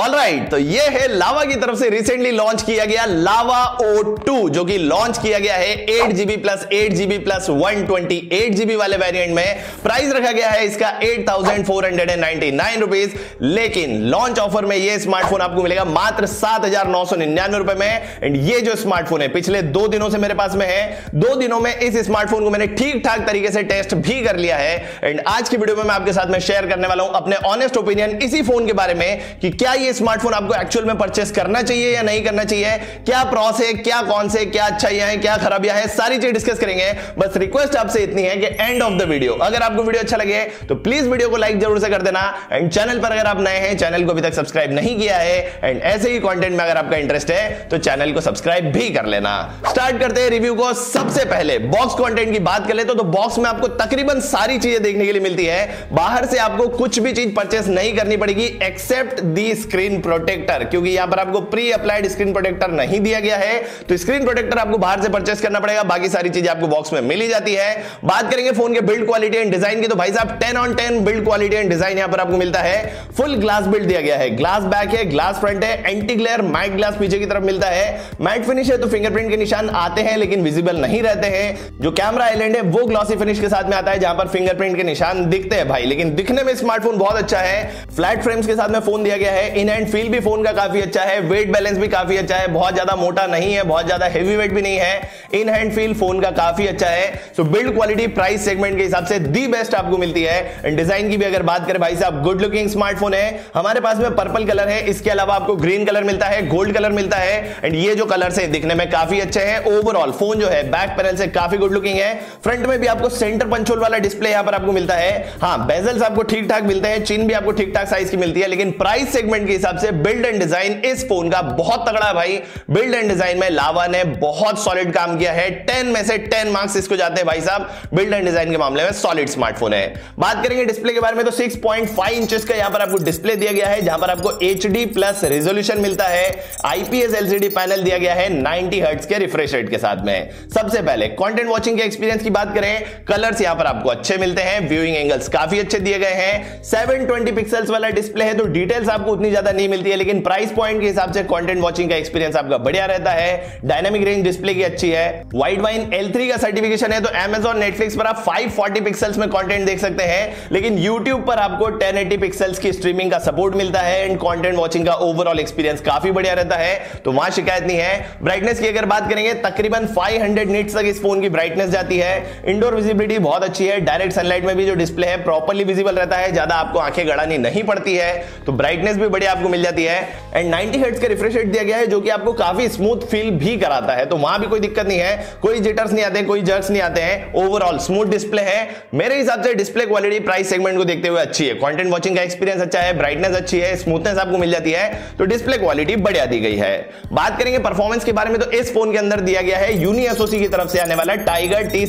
All right, तो ये है लावा की तरफ़ से रिसेंटली लॉन्च किया गया लावा ओ टू जो कि लॉन्च किया गया है eight GB plus eight GB plus one twenty eight GB वाले वेरिएंट में। प्राइस रखा गया है इसका eight thousand four hundred and ninety nine rupees लेकिन लॉन्च ऑफ़र में ये स्मार्टफ़ोन आपको मिलेगा मात्र सात हज़ार नौ सौ निन्यानवे रुपए में। एंड ये जो स्मार्टफ़ोन है पिछले दो दिनों से मेरे पास में है। दो दिनों में इस स्मार्टफ़ोन को मैंने ठीक ठाक तरीके से टेस्ट भी कर लिया है। एंड आज की वीडियो में मैं आपके साथ में शेयर करने वाला हूँ अपने ऑनेस्ट ओपिनियन इसी फ़ोन के बारे में कि क्या ये स्मार्टफ़ोन आपको एक्चुअल में परचेस करना चाहिए या नहीं करना चाहिए? क्या प्रॉस है क्या कौन से क्या अच्छाइयाँ हैं क्या खराबियाँ हैं सारी चीज़ डिस्कस करेंगे। बस रिक्वेस्ट आपसे इतनी है कि एंड ऑफ़ द वीडियो अगर आपको वीडियो अच्छा लगे तो प्लीज़ वीडियो को लाइक ज़रूर से कर देना। एंड चैनल पर अगर आप नए हैं चैनल को अभी तक सब्सक्राइब नहीं किया है एंड ऐसे ही कंटेंट में अगर आपका इंटरेस्ट है तो चैनल को सब्सक्राइब भी कर लेना। स्टार्ट करते हैं रिव्यू को सबसे पहले। बॉक्स कंटेंट की बात कर ले तो, तो बॉक्स में आपको तकरीबन सारी चीज़ें देखने के लिए मिलती है। बाहर से आपको कुछ भी चीज़ परचेस नहीं करनी पड़ेगी एक्सेप्ट दी स्क्रीन प्रोटेक्टर क्योंकि यहाँ पर आपको प्री अप्लाइड स्क्रीन प्रोटेक्टर नहीं दिया गया है तो स्क्रीन प्रोटेक्टर आपको बाहर से परचेस करना पड़ेगा, बाकी सारी चीज़ें आपको बॉक्स में मिल जाती है। बात करेंगे फ़ोन के बिल्ड क्वालिटी एंड डिज़ाइन की तो भाई साहब ten on ten build quality and design यहाँ पर आपको मिलता है। फुल ग्लास बिल्ड दिया गया है। ग्लास बैक है ग्लास फ्रंट है एंटी ग्लेयर मैट ग्लास पीछे की तरफ़ मिलता है। मैट फिनिश है तो फिंगरप्रिंट के निशान आते हैं, लेकिन विजिबल नहीं रहते हैं। जो कैमरा आइलैंड है, वो ग्लॉसी फिनिश के साथ में आता है, जहाँ पर फिंगरप्रिंट के निशान दिखते हैं भाई। लेकिन दिखने में स्मार्टफ़ोन बहुत अच्छा है। फ्लैट फ्रेम्स के साथ में फ़ोन दिया गया है। इन हैंड फील भी फ़ोन का काफ़ी अच्छा है वेट बैलेंस भी काफ़ी अच्छा है, बहुत ज़्यादा मोटा नहीं है, बहुत ज़्यादा हेवी वेट भी नहीं है इन हैंड फील फ़ोन का काफ़ी अच्छा है। So build quality price segment के हिसाब से दी बेस्ट आपको मिलती है। एंड डिज़ाइन की भी अगर बात करें भाई साहब गुड लुकिंग स्मार्टफ़ोन है, हमारे पास में पर्पल कलर है, इसके अलावा आपको ग्रीन कलर मिलता है गोल्ड कलर मिलता है। एंड ये जो कलर से दिखने में काफ़ी अच्छे हैं। ओवरऑल फ़ोन जो है बैक पैनल से काफ़ी गुड लुकिंग है। फ्रंट में भी आपको सेंटर पंचोल वाला डिस्प्ले यहाँ पर आपको मिलता है। हाँ बेजल्स आपको ठीक ठाक मिलते हैं चिन भी आपको ठीक ठाक साइज़ की मिलती है, लेकिन प्राइस सेगमेंट के हिसाब से बिल्ड एंड डिज़ाइन इस फ़ोन का बहुत तगड़ा है भाई। बिल्ड एंड डिज़ाइन में लावा ने बहुत सॉलिड काम किया है। टेन में से टेन मार्क्स इसको जाते हैं भाई साहब। बिल्ड एंड डिज़ाइन के मामले में सॉलिड स्मार्टफ़ोन है। बात करेंगे डिस्प्ले के बारे में तो 6.5 इंचेस का यहाँ पर आपको डिस्प्ले दिया गया है, जहाँ पर आपको एच प्लस रेजोल्यूशन मिलता है। आईपीएस एलसीडी पैनल दिया गया है 90 हर्ट्ज के रिफ्रेश रेट के साथ में। सबसे पहले कंटेंट वॉचिंग के एक्सपीरियंस की बात करें कलर्स यहाँ पर आपको अच्छे मिलते हैं व्यूइंग एंगल्स काफ़ी अच्छे दिए गए हैं। 720 पिक्सल्स वाला डिस्प्ले है तो डिटेल्स आपको उतनी ज़्यादा नहीं मिलती है, लेकिन प्राइस पॉइंट के हिसाब से कंटेंट वॉचिंग का एक्सपीरियंस आपका बढ़िया रहता है। डायनामिक रेंज डिस्प्ले की अच्छी है। वाइड वाइन L3 का सर्टिफिकेशन है तो Amazon, Netflix पर आप 540 पिक्सल्स में कंटेंट देख सकते हैं। लेकिन यूट्यूब पर आपको 1080 पिक्सल्स की स्ट्रीमिंग का सपोर्ट मिलता है एंड कंटेंट वॉचिंग का ओवरऑल एक्सपीरियंस काफ़ी बढ़िया रहता है। तो वहाँ शिकायत नहीं है। ब्राइटनेस की अगर बात करेंगे, तकरीबन 500 निट्स तक इस फ़ोन की ब्राइटनेस जाती है। इंडोर विजिबिलिटी बहुत अच्छी है। डायरेक्ट सनलाइट में भी जो डिस्प्ले है प्रॉपरली विजिबल रहता है। ज़्यादा आपको आँखें गड़ानी नहीं पड़ती है। तो ब्राइटनेस भी बढ़िया आपको मिल जाती है। एंड 90 हर्ट्ज का रिफ्रेश रेट दिया गया है, जो कि आपको काफ़ी स्मूथ फील भी कराता है। तो वहाँ भी कोई दिक्कत नहीं है। कोई जिटर्स नहीं आते, कोई जर्क्स नहीं आते हैं। ओवरऑल स्मूथ डिस्प्ले है। मेरे हिसाब से डिस्प्ले क्वालिटी प्राइस सेगमेंट को देखते हुए अच्छी है। कंटेंट वॉचिंग का एक्सपीरियंस अच्छा है ब्राइटनेस अच्छी है स्मूथनेस आपको मिल जाती है। तो डिस्प्ले क्वालिटी बढ़िया दी गई है। बात करेंगे परफॉर्मेंस के बारे में तो इस फ़ोन के अंदर दिया गया है यूनी एसओसी की तरफ़ से आने वाला टाइगर टी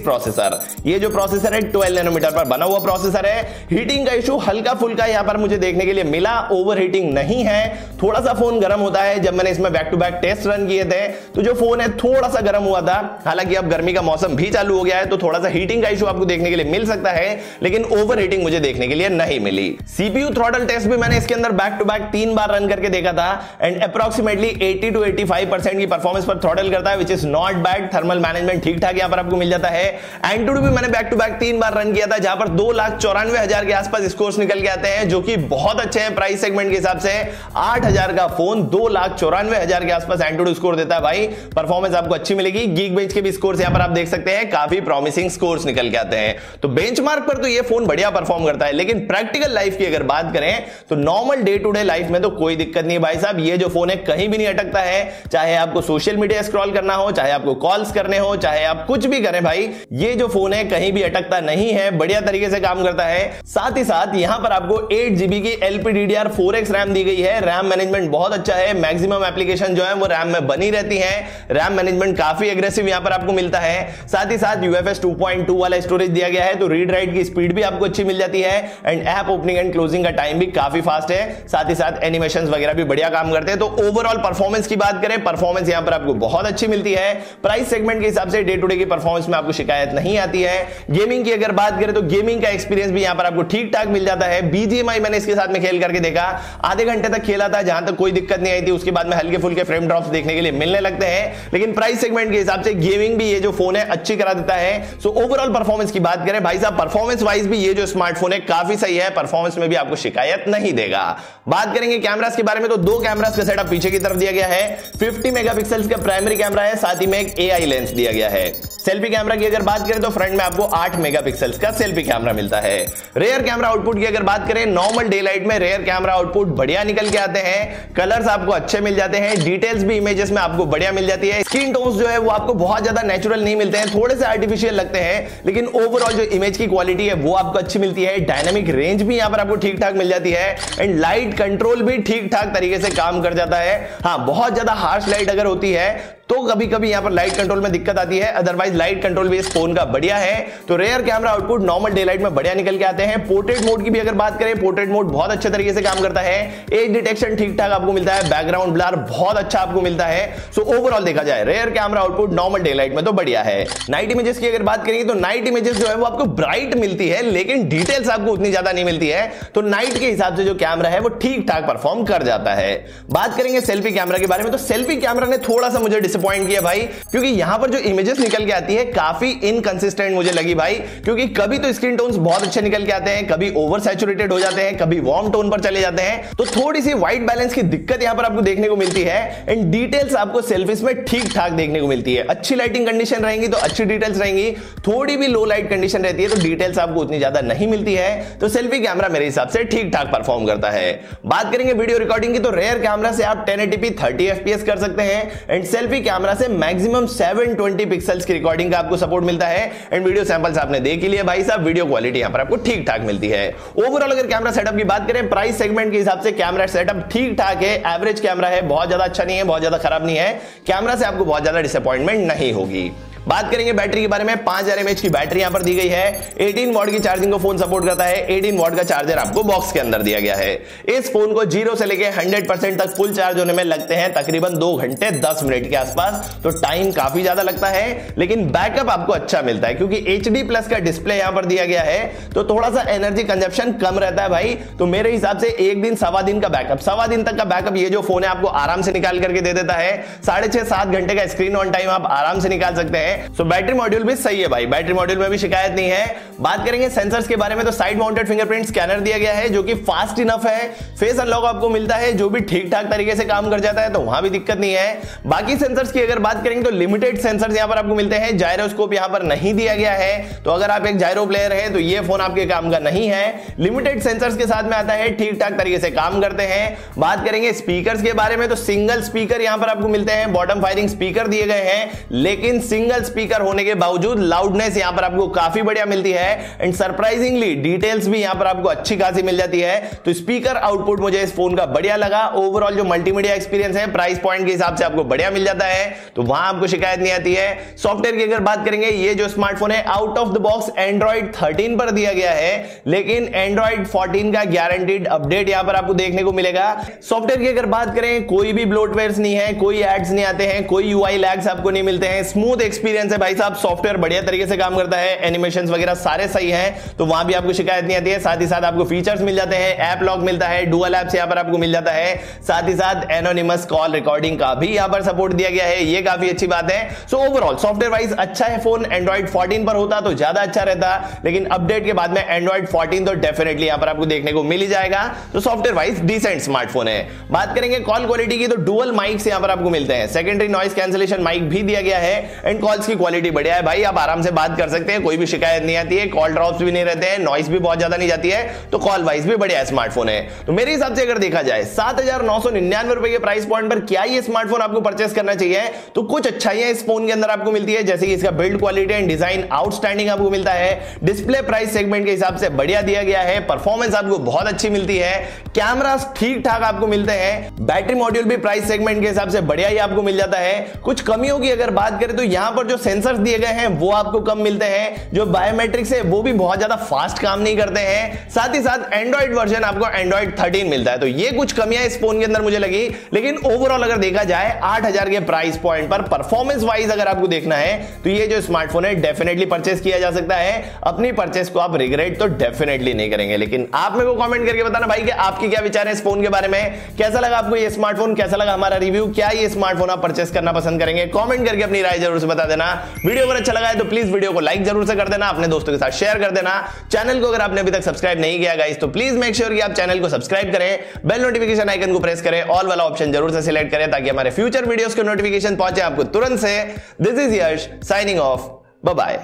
प्रोसेसर ये जो प्रोसेसर है ट्वेल्व नैनोमीटर पर बना हुआ प्रोसेसर है। हीटिंग का इशू हल्का फुल्का यहाँ पर मुझे देखने के लिए मिला। ओवर नहीं है, थोड़ा सा फ़ोन गर्म होता है, जब मैंने इसमें back to back test run किए थे तो जो फ़ोन है थोड़ा सा गर्म हुआ था। हालाँकि अब गर्मी का मौसम भी चालू हो गया है तो थोड़ा सा हीटिंग का इशू आपको देखने के लिए मिल सकता है, लेकिन ओवर मुझे देखने के लिए नहीं मिली। सीपीयू थ्रॉटल टेस्ट भी मैंने इसके अंदर बैक टू बैक तीन बार रन करके देखा था एंड अप्रोक्सीमेटली 80 टू 85 परसेंट की परफॉर्मेंस पर थ्रॉटल करता है which is not bad thermal management ठीक ठाक यहाँ पर आपको मिल जाता है। एंटूड भी मैंने बैक टू बैक तीन बार रन किया था, जहाँ पर दो लाख चौरानवे हज़ार के आसपास स्कोर्स निकल के आते हैं, जो कि बहुत अच्छे हैं प्राइस सेगमेंट के हिसाब से आठ हज़ार का फ़ोन, दो लाख चौरानवे हज़ार के आसपास एंटूड स्कोर देता है भाई। परफॉर्मेंस आपको अच्छी मिलेगी। गीक बेंच के भी स्कोर्स यहाँ पर आप देख सकते हैं। काफ़ी प्रॉमिसिंग स्कोर्स निकल के आते हैं। तो बेंचमार्क पर तो ये फ़ोन बढ़िया परफॉर्म करता है। लेकिन प्रैक्टिकल लाइफ की अगर बात करें तो normal day to day life में तो कोई दिक्कत नहीं भाई साहब। ये जो फ़ोन है, कहीं भी नहीं अटकता है। चाहे आपको सोशल मीडिया स्क्रॉल करना हो, चाहे आपको कॉल्स करने हो, चाहे आप कुछ भी करें भाई, ये जो फ़ोन है, कहीं भी अटकता नहीं है। बढ़िया तरीके से काम करता है। साथ ही साथ यहाँ पर आपको एट जीबी की एलपीडीडीआर फोर एक्स रैम दी गई है। रैम मैनेजमेंट बहुत अच्छा है। मैक्सिमम एप्लीकेशन जो है, वो रैम में बनी रहती है। रैम मैनेजमेंट काफ़ी एग्रेसिव यहाँ पर आपको मिलता है। साथ ही साथ यूएफएस 2.2 वाला स्टोरेज दिया गया है तो रीड राइट की स्पीड भी आपको अच्छी मिल जाती है। And app opening and closing का टाइम भी काफ़ी फास्ट है। साथ ही साथ एनिमेशन वगैरह भी बढ़िया काम करते हैं। तो ओवरऑल परफॉर्मेंस की बात करें परफॉर्मेंस यहाँ पर आपको बहुत अच्छी मिलती है। प्राइस सेगमेंट के हिसाब से डे टू डे की परफॉर्मेंस में आपको शिकायत नहीं आती है। गेमिंग की अगर बात करें तो गेमिंग का एक्सपीरियंस भी यहाँ पर आपको ठीक ठाक मिल जाता है। बीजीएमआई मैंने इसके साथ में खेल करके देखा। आधे घंटे तक खेला था, जहाँ तक कोई दिक्कत नहीं आई थी। उसके बाद में हल्के फुल्के फ्रेम ड्रॉप्स देखने के लिए मिलने लगते हैं। लेकिन प्राइस सेगमेंट के हिसाब से गेमिंग भी ये जो फ़ोन है, अच्छी करा देता है। सो ओवरऑल परफॉर्मेंस की बात करें, भाई साहब परफॉर्मेंस वाइज भी ये जो स्मार्टफ़ोन है, काफ़ी सही है। परफॉर्मेंस में भी आपको शिकायत नहीं देगा। बात करेंगे कैमरास के बारे में तो दो कैमरास का सेटअप पीछे की तरफ़ दिया गया है। 50 मेगापिक्सल्स का प्राइमरी कैमरा है, साथ ही में एक एआई लेंस दिया गया है। सेल्फी कैमरा की अगर बात करें तो फ्रंट में आपको 8 मेगापिक्सल्स का सेल्फी कैमरा मिलता है। रेयर कैमरा आउटपुट की अगर बात करें नॉर्मल डे लाइट में रेयर कैमरा आउटपुट बढ़िया निकल के आते हैं। कलर्स आपको अच्छे मिल जाते हैं डिटेल्स भी इमेजेस में आपको बढ़िया मिल जाती है। स्किन टोन्स जो है वो आपको बहुत ज़्यादा नेचुरल नहीं मिलते हैं, थोड़े से आर्टिफिशियल लगते हैं, लेकिन ओवरऑल जो इमेज की क्वालिटी है वो आपको अच्छी मिलती है। डायनामिक रेंज भी यहाँ पर आपको ठीक ठाक मिल जाती है एंड लाइट कंट्रोल भी ठीक ठाक तरीके से काम कर जाता है। हाँ बहुत ज़्यादा हार्श लाइट अगर होती है तो कभी कभी यहाँ पर लाइट कंट्रोल में दिक्कत आती है अदरवाइज़ लाइट कंट्रोल भी इस फ़ोन का बढ़िया है। तो rear camera output normal day में बढ़िया निकल के आते हैं। पोर्ट्रेट मोड की भी अगर बात करें पोर्ट्रेट मोड बहुत अच्छे तरीके से काम करता है। एज डिटेक्शन ठीक ठाक आपको मिलता है। बैकग्राउंड ब्लर बहुत अच्छा आपको मिलता है। सो ओवरऑल देखा जाए rear camera output normal day में तो बढ़िया है। नाइट इमेजेस की अगर बात करेंगे तो नाइट इमेजेस जो है वो आपको ब्राइट मिलती है, लेकिन डिटेल्स आपको उतनी ज़्यादा नहीं मिलती है। तो नाइट के हिसाब से जो कैमरा है, वो ठीक ठाक परफॉर्म कर जाता है। बात करेंगे सेल्फी कैमरा के बारे में तो सेल्फी कैमरा ने थोड़ा सा मुझे डिसअपॉइंट किया भाई, क्योंकि यहाँ पर जो इमेजेस निकल के आती है, काफ़ी इनकंसिस्टेंट मुझे लगी भाई, क्योंकि कभी तो स्क्रीन टोन्स बहुत अच्छे निकल के आते हैं, कभी ओवर सैचुरेटेड हो जाते हैं, कभी वार्म टोन पर चले जाते हैं। तो थोड़ी सी व्हाइट बैलेंस की दिक्कत यहाँ पर आपको देखने को मिलती है। एंड डिटेल्स आपको सेल्फीज में ठीक ठाक देखने को मिलती है। अच्छी लाइटिंग कंडीशन रहेंगी तो अच्छी डिटेल्स रहेंगी। थोड़ी भी लो लाइट कंडीशन रहती है तो डिटेल्स आपको उतनी ज़्यादा नहीं मिलती है। तो सेल्फी कैमरा मेरे हिसाब से ठीक ठाक परफॉर्म करता है। बात करेंगे वीडियो रिकॉर्डिंग की तो रेयर कैमरा से आप 1080p 30 fps कर सकते हैं। एंड सेल्फी कैमरा से मैक्सिमम 720 पिक्सल्स की रिकॉर्डिंग का आपको सपोर्ट मिलता है एंड वीडियो सैंपल्स आपने देख लिया भाई साहब वीडियो क्वालिटी यहाँ पर आपको ठीक ठाक मिलती है। ओवरऑल अगर कैमरा सेटअप की बात करें प्राइस सेगमेंट के हिसाब से कैमरा सेटअप ठीक ठाक है। एवरेज कैमरा है, बहुत ज़्यादा अच्छा नहीं है, बहुत ज़्यादा खराब नहीं है। कैमरा से आपको बहुत ज़्यादा डिसअपॉइंटमेंट नहीं होगी। बात करेंगे बैटरी के बारे में। पाँच हज़ार की बैटरी यहाँ पर दी गई है। 18 वॉट की चार्जिंग को फ़ोन सपोर्ट करता है। 18 वॉट का चार्जर आपको बॉक्स के अंदर दिया गया है। इस फ़ोन को ज़ीरो से लेकर 100 परसेंट तक फुल चार्ज होने में लगते हैं। तकरीबन दो घंटे, दस मिनट के आसपास। तो टाइम काफ़ी ज़्यादा लगता है। लेकिन बैकअप आपको अच्छा मिलता है, क्योंकि एचडी प्लस का डिस्प्ले यहाँ पर दिया गया है। तो थोड़ा सा एनर्जी कंजप्शन कम रहता है भाई। तो मेरे हिसाब से एक दिन, सवा दिन का बैकअप। सवा दिन तक का बैकअप ये जो फ़ोन है, आपको आराम से निकाल करके दे देता है। साढ़े छह, सात घंटे का स्क्रीन ऑन टाइम आप आराम से निकाल सकते हैं। सो बैटरी मॉड्यूल भी सही है भाई। बैटरी मॉड्यूल में भी शिकायत नहीं है। बात करेंगे सेंसर्स के बारे में तो साइड माउंटेड फिंगरप्रिंट स्कैनर दिया गया है, जो कि फास्ट इनफ है। फेस अनलॉक आपको मिलता है, जो भी ठीक ठाक तरीके से काम कर जाता है तो वहाँ भी दिक्कत नहीं है। बाकी सेंसर्स की अगर बात करेंगे तो लिमिटेड सेंसर्स यहाँ पर आपको मिलते हैं। जायरोस्कोप यहाँ पर नहीं दिया गया है। तो अगर आप एक जायरो प्लेयर है तो ये फ़ोन आपके काम का नहीं है। लिमिटेड सेंसर्स के साथ में आता है ठीक ठाक तरीके से काम करते हैं। बात करेंगे स्पीकर के बारे में तो सिंगल स्पीकर यहाँ पर आपको मिलते हैं। बॉटम फायरिंग स्पीकर दिए गए हैं, लेकिन सिंगल स्पीकर होने के बावजूद लाउडनेस यहाँ पर आपको काफ़ी बढ़िया मिलती है। एंड सरप्राइजिंगली डिटेल्स भी यहाँ पर आपको अच्छी खासी मिल जाती है। तो स्पीकर आउटपुट मुझे इस फ़ोन का बढ़िया लगा। ओवरऑल जो मल्टीमीडिया एक्सपीरियंस है प्राइस पॉइंट के हिसाब से आपको बढ़िया मिल जाता है। तो वहाँ आपको शिकायत नहीं आती है। सॉफ्टवेयर की अगर बात करेंगे, ये जो स्मार्टफ़ोन है out of the box Android 13 पर दिया गया है। लेकिन एंड्रॉइड 14 का गारंटीड अपडेट यहाँ पर आपको देखने को मिलेगा। सॉफ्टवेयर की अगर बात करें, कोई भी ब्लोटवेयर नहीं है, कोई एड्स नहीं आते हैं, कोई यूआई लैग्स आपको नहीं मिलते हैं। स्मूथ एक्सपीरियंस है भाई साहब सॉफ्टवेयर बढ़िया तरीके से काम करता है एनिमेशन वगैरह सारे सही हैं तो वहाँ भी आपको शिकायत नहीं आती है। साथ ही साथ आपको फीचर्स मिल जाते हैं ऐप लॉक मिलता है डुअल ऐप्स यहाँ पर आपको मिल जाता है, साथ ही साथ एनोनिमस कॉल रिकॉर्डिंग का भी यहाँ पर सपोर्ट दिया गया है, ये काफ़ी अच्छी बात है। सो ओवरऑल सॉफ्टवेयर वाइज अच्छा है फ़ोन एंड्रॉइड 14 पर होता तो ज़्यादा अच्छा रहता, लेकिन अपडेट के बाद में एंड्रॉइड 14 तो डेफिनेटली यहाँ पर आपको देखने को मिल ही जाएगा। तो सॉफ्टवेयर वाइज डिसेंट स्मार्टफ़ोन है। बात करेंगे कॉल क्वालिटी की तो डुअल माइक्स यहाँ पर आपको मिलते हैं। सेकेंडरी नॉइस कैंसिलेशन माइक भी दिया गया है एंड कॉल्स की क्वालिटी बढ़िया है भाई, आप आराम से बात कर सकते हैं, कोई भी शिकायत नहीं आती है कॉल ड्रॉप्स भी नहीं रहते हैं नॉइस भी बहुत ज़्यादा नहीं जाती है तो कॉल वाइज भी बढ़िया स्मार्टफ़ोन है। तो मेरे हिसाब से अगर देखा जाए, सात हज़ार नौ सौ निन्यानवे रुपए के प्राइस पॉइंट पर क्या ये स्मार्टफ़ोन आपको परचेस करना चाहिए? तो कुछ अच्छाइयाँ इस फ़ोन के अंदर आपको मिलती है, जैसे कि इसका build quality and design outstanding आपको मिलता है। डिस्प्ले प्राइस सेगमेंट के हिसाब से बढ़िया दिया गया है परफॉर्मेंस आपको बहुत अच्छी मिलती है कैमरा ठीक ठाक आपको मिलते हैं बैटरी मॉड्यूल भी प्राइस सेगमेंट के हिसाब से बढ़िया ही आपको मिल जाता है। कुछ कमियों की अगर बात करें तो यहाँ पर जो सेंसर्स दिए गए हैं, वो आपको कम मिलते हैं। जो बायोमेट्रिक्स है, वो भी बहुत ज़्यादा फास्ट काम नहीं करते हैं। साथ ही साथ एंड्रॉइड वर्जन आपको एंड्रॉइड 13 मिलता है। तो ये कुछ कमियाँ इस फ़ोन के अंदर मुझे लगी। लेकिन ओवरऑल अगर देखा जाए 8000 के प्राइस पॉइंट पर परफॉर्मेंस वाइज अगर आपको देखना है तो ये जो स्मार्टफ़ोन है डेफिनेटली परचेस किया जा सकता है। अपनी परचेस को आप रिग्रेट तो डेफिनेटली नहीं करेंगे। लेकिन आप मेरे को कॉमेंट करके बताना भाई कि आपके क्या विचार है इस फ़ोन के बारे में? कैसा लगा आपको ये स्मार्टफ़ोन कैसा लगा हमारा रिव्यू क्या ये स्मार्टफ़ोन आप परचेस करना पसंद करेंगे? कॉमेंट करके अपनी राय ज़रूर से बता देना वीडियो अगर अच्छा लगा है तो प्लीज़ वीडियो को लाइक ज़रूर से कर देना, अपने दोस्तों के साथ शेयर कर देना। चैनल को अगर आपने अभी तक सब्सक्राइब नहीं किया गाइस तो प्लीज़ मेक श्योर की आप चैनल को सब्सक्राइब करें। बेल नोटिफिकेशन आइकन को प्रेस करें ऑल वाला ऑप्शन ज़रूर से सिलेक्ट करें ताकि हमारे फ्यूचर वीडियोस के नोटिफिकेशन पहुँचे आपको तुरंत से। This is Yash signing off bye